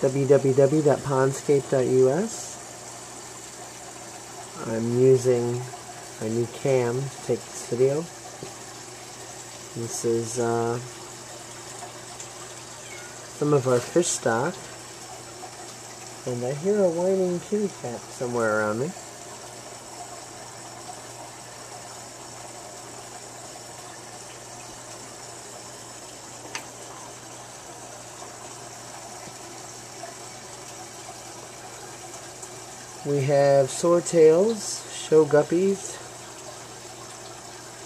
www.pondscape.us. I'm using my new cam to take this video. This is uh, some of our fish stock. And I hear a whining kitty cat somewhere around me. We have swordtails, show guppies,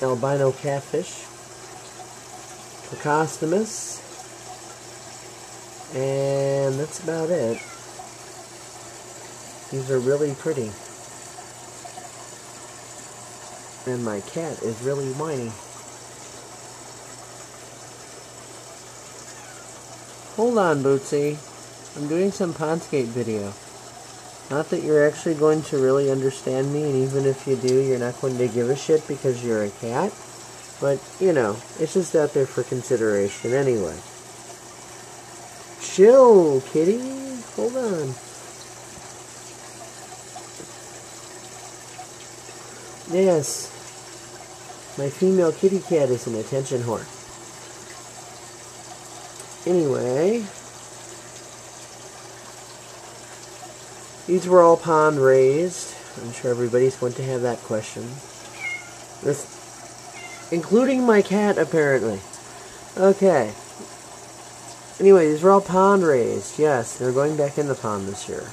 albino catfish, Plecostomus, and that's about it. These are really pretty. And my cat is really whiny. Hold on, Bootsy. I'm doing some Pondscape video. Not that you're actually going to really understand me, and even if you do, you're not going to give a shit because you're a cat. But, you know, it's just out there for consideration anyway. Chill, kitty. Hold on. Yes. My female kitty cat is an attention whore. Anyway. These were all pond raised. I'm sure everybody's going to have that question. This, including my cat, apparently. Okay. Anyway, these were all pond raised. Yes, they're going back in the pond this year.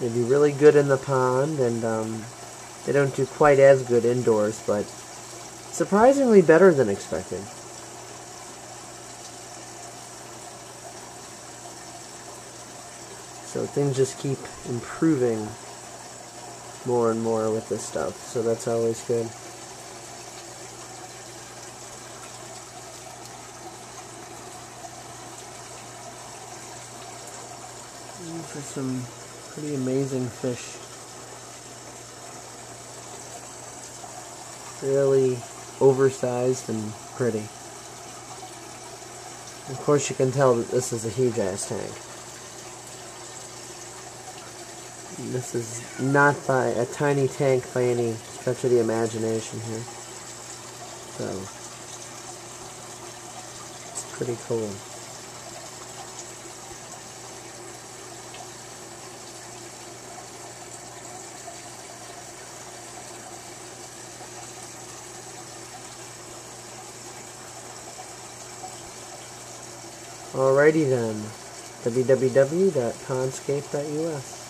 They do really good in the pond, and um, they don't do quite as good indoors, but surprisingly better than expected. So things just keep improving more and more with this stuff. So that's always good. These are some pretty amazing fish. Really oversized and pretty. Of course you can tell that this is a huge ass tank. This is not by a tiny tank by any stretch of the imagination here. So, it's pretty cool. Alrighty then, www.pondscape.us.